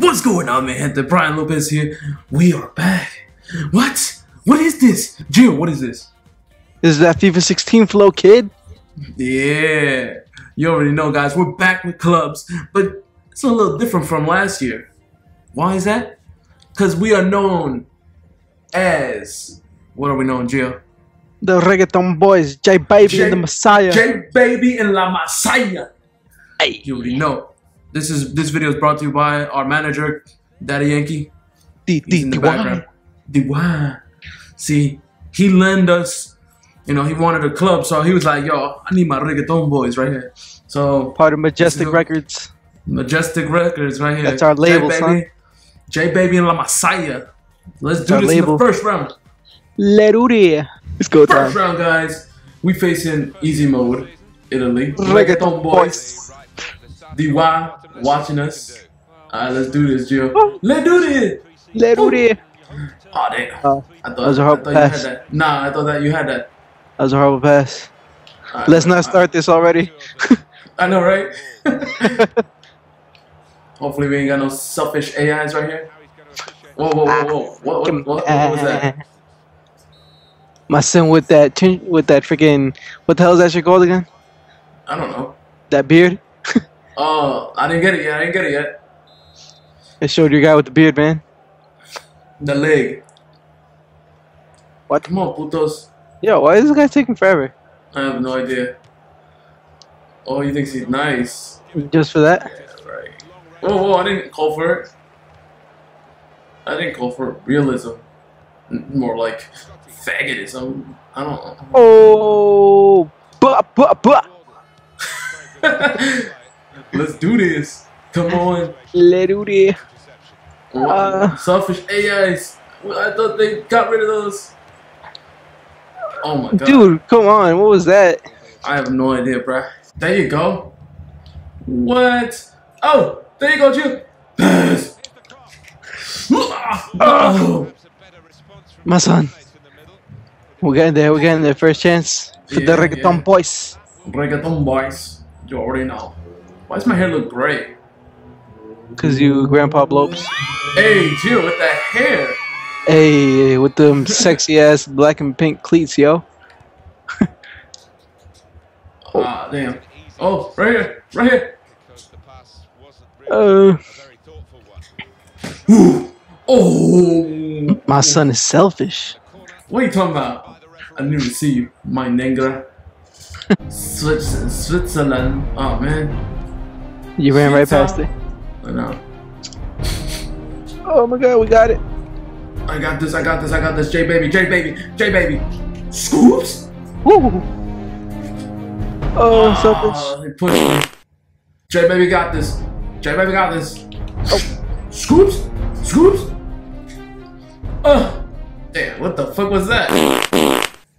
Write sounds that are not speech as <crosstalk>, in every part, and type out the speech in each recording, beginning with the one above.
What's going on, man? The Bryant Lopez here. We are back. What? What is this? Jill, what is this? Is that FIFA 16 flow, kid? Yeah. You already know, guys. We're back with clubs, but it's a little different from last year. Why is that? Because we are known as. What are we known, Jill? The reggaeton boys, J Baby J- and the Messiah. J Baby and La Masaya. Hey. You already know. This is this video is brought to you by our manager, Daddy Yankee. D- He's D- in the background. D- See, he lent us, you know, he wanted a club, so he was like, yo, I need my reggaeton boys right here. So, Part of Majestic. Records. Majestic Records right here. That's our label, J son. Baby, J Baby and La Masaya. Let's do our this in the first round. Lerure. Let's go First time. round, guys. We facing easy mode, Italy. Reggaeton boys. DY watching us. Alright, let's do this, Jill. Oh. Let's do this. Lerure. Oh, damn. Uh, I thought, that was a I horrible thought you had pass. that. Nah, I thought that you had that. That was a horrible pass. Alright, Let's not alright. start this already. I know, right? <laughs> Hopefully we ain't got no selfish AIs right here. Whoa, whoa, whoa, whoa. What, what, what, what was that? My son with that with that freaking what the hell is that shit called again? I don't know. That beard? Oh, I didn't get it yet. I didn't get it yet. It showed your guy with the beard, man. The leg. What? Come on, putos. Yo, why is this guy taking forever? I have no idea. Oh, he thinks he's nice. Just for that? Yeah, right. Whoa, whoa, I didn't call for it. I didn't call for realism. More like faggotism. I don't know. Oh, bah, bah, bah. <laughs> Let's do this. Come on. Lerure. Uh. Selfish AIs. I thought they got rid of those. Oh my god. Dude, come on. What was that? I have no idea, bruh. There you go. What? Oh, there you go, Jill. Pass. Oh. My son. We're getting there. We're getting there. First chance for the Yeah, reggaeton yeah. boys. Reggaeton boys. You already know. Why does my hair look gray? Cause you grandpa blopes. Hey, Jill, with that hair. Hey, with them <laughs> sexy ass black and pink cleats, yo. Ah, damn. Oh, right here. Right here. Uh, Ooh. Oh. <laughs> my son is selfish. What are you talking about? I didn't even see you, my negra. Swiss- <laughs> Switzerland. Oh, man. You ran right past it. I know. Oh my god, we got it. I got this, I got this, I got this. J baby, J baby, J baby. Scoops? Woo. Oh, selfish. Oh, he pushed me. J baby got this. J baby got this. Oh. Scoops? Scoops? Oh. Damn, what the fuck was that?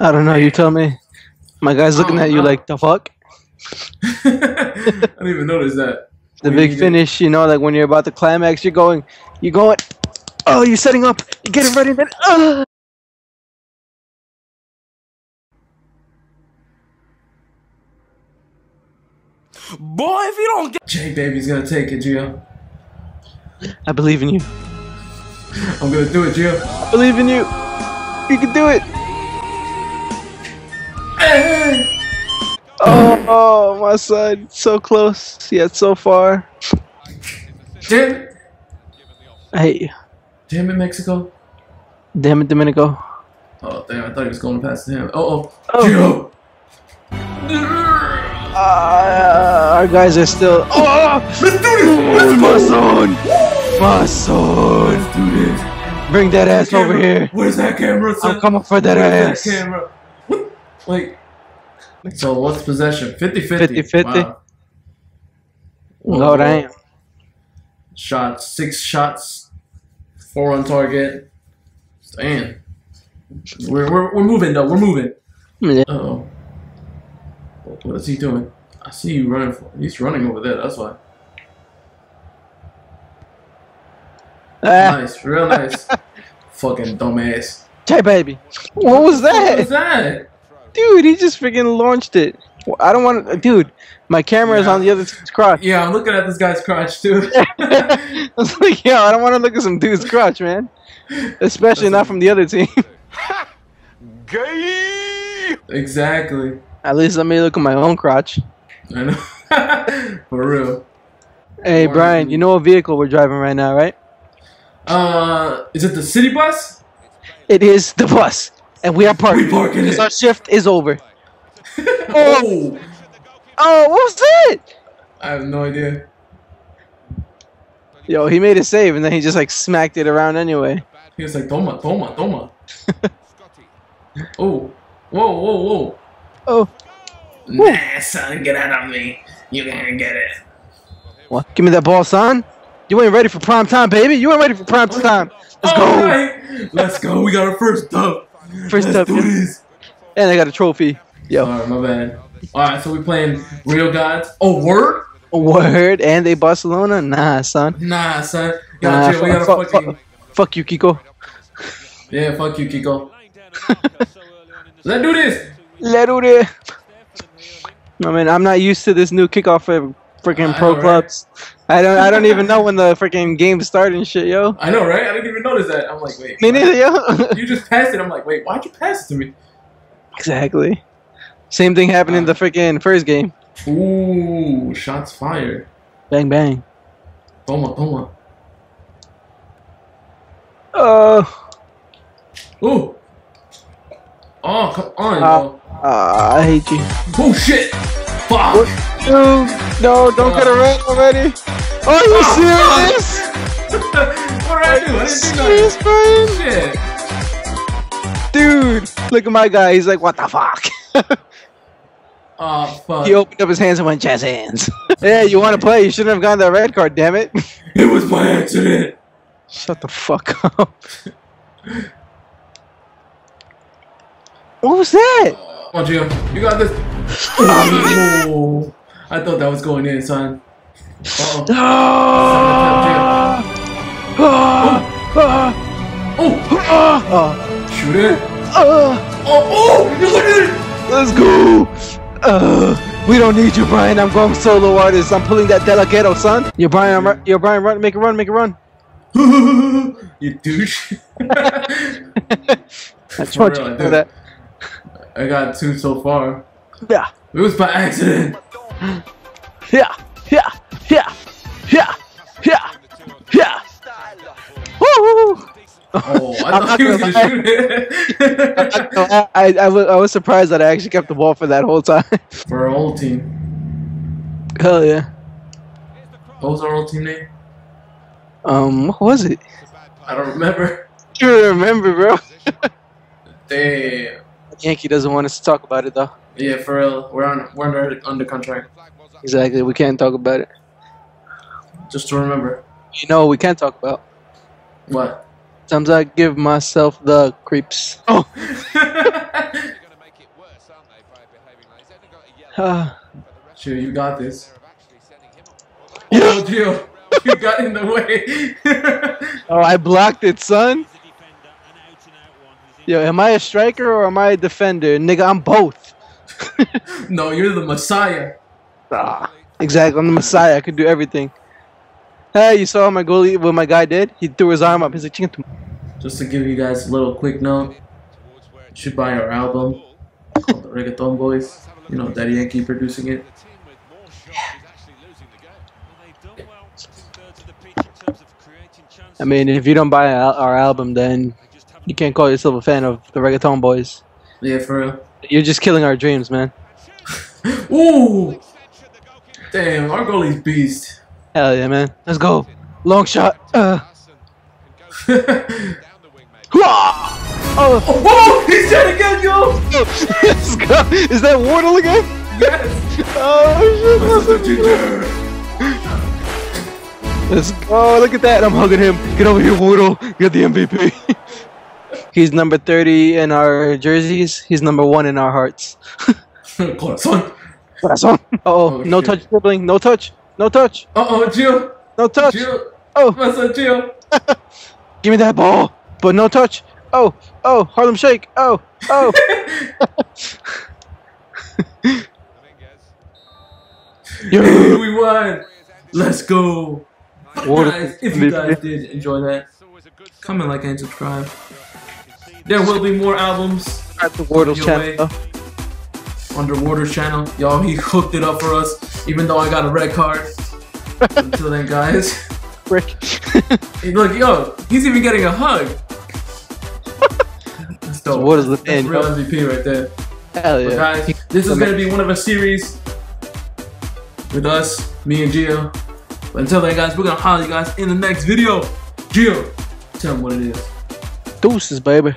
I don't know. You tell me. My guy's looking Oh, at you no. like the fuck. <laughs> I didn't even notice that. The We big need it. finish, you know, like when you're about to climax, you're going, you're going. Oh, you're setting up. You're getting ready. Then, uh. Boy, if you don't get J baby's gonna take it, Gio. I believe in you. I'm gonna do it, Gio. I believe in you. You can do it. My son, so close yet so far. Damn it! Hey, Damn it, Mexico. damn it, Domenico. Oh, damn, I thought he was going past him. Oh, oh. Oh. Gio! Uh, our guys are still. Oh, Let's do this! Let's my son, my son. Let's do this. Bring that ass over here. Where's that camera, son? I'm coming for that Where's ass. that camera? Wait. So what's possession? 50-50. 50-50. Wow. No, it ain't. Shots, six shots, four on target. Damn. We're, we're, we're moving though. We're moving. Yeah. Uh oh. What is he doing? I see you running. For, he's running over there. That's why. Ah, Nice, real nice. <laughs> Fucking dumbass. J baby. What was What was that? Dude, he just freaking launched it. I don't want to, dude. My camera is on the other team's crotch. Yeah, I'm looking at this guy's crotch too. <laughs> I was like, yo, I don't want to look at some dude's crotch, man. Especially not from the other team. <laughs> Gay. exactly. At least let me look at my own crotch. I know. <laughs> For real. Hey, Or- Brian, you know what vehicle we're driving right now, right? Uh, is it the city bus? It is the bus, and we are parking. We parking because it. Our shift is over. <laughs> Oh. oh, Oh, what was that? I have no idea. Yo, he made a save, and then he just like smacked it around anyway. He was like, "Toma, toma, toma." <laughs> oh, whoa, whoa, whoa! Oh, Nah, son, get out of me. You can't get it. what? Give me that ball, son. You ain't ready for prime time, baby. You ain't ready for prime oh. time. Let's go. All right, let's go. We got our first dub. First let's this. And I got a trophy. Yo, All right, my bad. All right, so we playing Real Gods. Oh, word? A word. And they Barcelona? Nah, son. Nah, son. Nah, chill. We fuck, gotta fuck, fucking. fuck, fuck you, Kiko. Yeah, fuck you, Kiko. <laughs> Let's do this. Let do this. I mean, I'm not used to this new kickoff for freaking pro right? clubs. I don't. I don't even know when the freaking game started and shit, yo. I know, right? I didn't even notice that. I'm like, wait. Me neither, yo. <laughs> You just passed it. I'm like, wait, why'd you pass it to me? exactly. Same thing happened in the freaking first game. Ooh, shots fired. Bang bang. Toma, toma. Uh, Ooh. Oh, come on, Uh, yo. uh, I hate you. Oh, shit. Fuck. What? No, no, don't get oh. a red already. Are you oh, serious? <laughs> what did I do? I didn't do Serious, Brian? nothing. Shit. Dude, look at my guy. He's like, what the fuck? <laughs> Oh, fuck. he opened up his hands and went, jazz hands. <laughs> yeah, you want to play? You shouldn't have gotten that red card, damn it. It was my accident. Shut the fuck up. What was that? Oh. Come on, Gio. You got this. Oh, <laughs> I thought that was going in, son. Uh-oh. Ah! Ah! Ah! Oh, Ah! shoot it. Ah! Oh, oh, you look at Let's go! Uh, we don't need you, Brian. I'm going solo artist. I'm pulling that Delagetto, son. Yo, Brian, I'm ru- yo, Brian, run, make a run, make a run. it. <laughs> you douche. <laughs> I want you to do. that. I got two so far. Yeah, It was by accident. yeah, yeah, yeah, yeah, yeah, yeah. Woo! Oh, I thought he was gonna shoot it. <laughs> I, I, I, was, I was surprised that I actually kept the ball for that whole time. <laughs> For our old team. Hell yeah. What was our old team name? Um, what was it? I don't remember. You remember, bro? <laughs> Damn. Yankee doesn't want us to talk about it though. Yeah, for real. We're on. We're under under contract. Exactly, we can't talk about it. Just to remember. You know what we can not talk about? What? Sometimes I give myself the creeps. Oh, <laughs> uh, Sure, you got this. Oh, Gio, <laughs> you got in the way. <laughs> oh, I blocked it, son. Yo, am I a striker or am I a defender? Nigga, I'm both. <laughs> no, you're the Messiah. Ah, exactly, I'm the Messiah. I can do everything. Hey, you saw my goalie, what my guy did? He threw his arm up. He's like, "Chinga Just to give you guys a little quick note, you should buy our album called The Reggaeton Boys. You know, Daddy Yankee producing it. I mean, if you don't buy our our album, then you can't call yourself a fan of the Reggaeton Boys. Yeah, for real. You're just killing our dreams, man. <laughs> Ooh! Damn, our goalie's beast. Hell yeah, man. Let's go. Long shot. Uh. <laughs> Oh, oh, he's dead again, yo! <laughs> let's go. Is that Wardle again? Yes! Oh shit. Let's go. Look at that. I'm hugging him. Get over here, Wardle. Get the MVP. He's number 30 in our jerseys. He's number one in our hearts. <laughs> Corazon. That's on. Oh, Oh, no shit. touch dribbling. No touch. No touch. Uh-oh, Gio. No touch. Gio. Oh, What's up, Gio? <laughs> give me that ball. But no touch. Oh, oh, Harlem Shake. Oh, oh. <laughs> Hey, we won. Let's go. But guys, if you guys did enjoy that, comment, like, and subscribe. There will be more albums At the Wardle channel. Underwater channel. Y'all, <laughs> he hooked it up for us, even though I got a red card. Until then, guys. <laughs> Frick. <laughs> Hey, Look, yo, he's even getting a hug. That's dope. what is the That's man, real yo? MVP right there. Hell But yeah. guys, this is gonna be one of a series with us, me and Gio. But until then, guys, we're gonna holler you guys in the next video. Gio, tell them what it is. Deuces, baby.